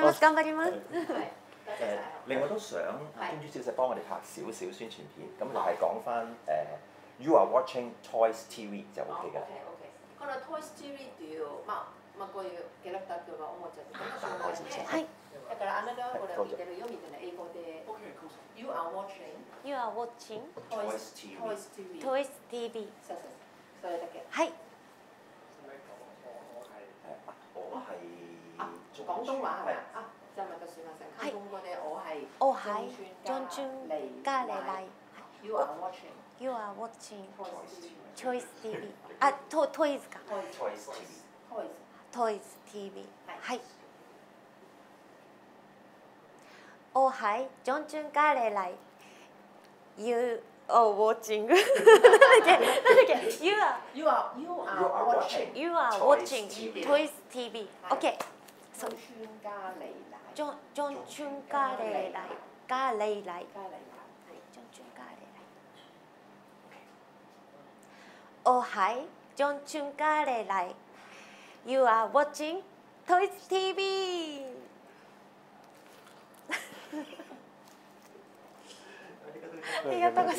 ます。頑張ります。誒，另外都想天珠小姐幫我哋拍少少宣傳片，咁就係講翻誒，You are watching Toys TV 就 OK 㗎啦。Toys TV、はい。係係。係我係中中村村加利麗。You are watching You are watching Toys TV。Choice TV。あ、トトイズか。Toys TV。Toys。Toys TV。はいはい。我係中村加利麗。You are watching なんだっけなんだっけ You are You are you are watching You are Toys watching TV Toys TV。はい OK。中村加利麗。中中村加利麗。加利麗。加利麗。中村加利麗。我係中村加利麗。You are watching Toys TV。ありがとうございます。